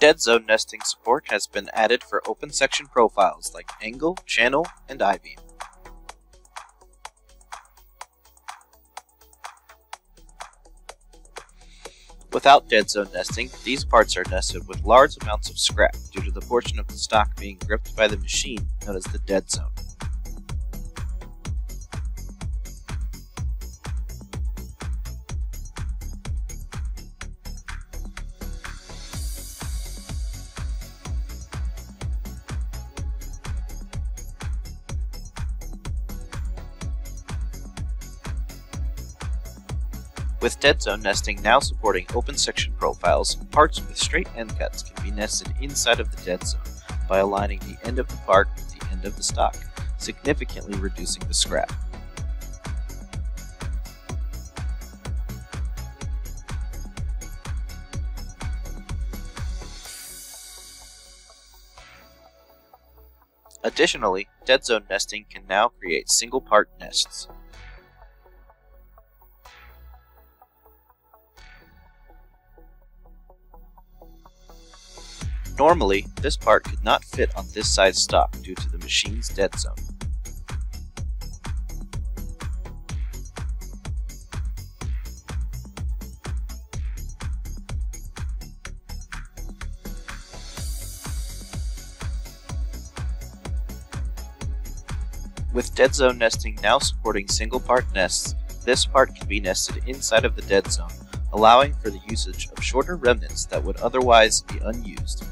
Dead zone nesting support has been added for open section profiles like angle, channel, and I-beam. Without dead zone nesting, these parts are nested with large amounts of scrap due to the portion of the stock being gripped by the machine known as the dead zone. With dead zone nesting now supporting open section profiles, parts with straight end cuts can be nested inside of the dead zone by aligning the end of the part with the end of the stock, significantly reducing the scrap. Additionally, dead zone nesting can now create single part nests. Normally, this part could not fit on this size stock due to the machine's dead zone. With dead zone nesting now supporting single part nests, this part can be nested inside of the dead zone, allowing for the usage of shorter remnants that would otherwise be unused.